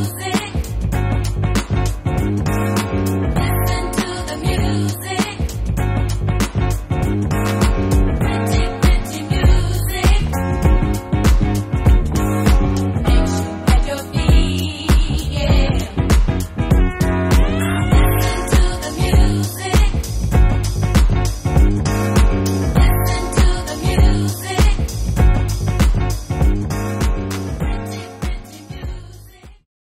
music.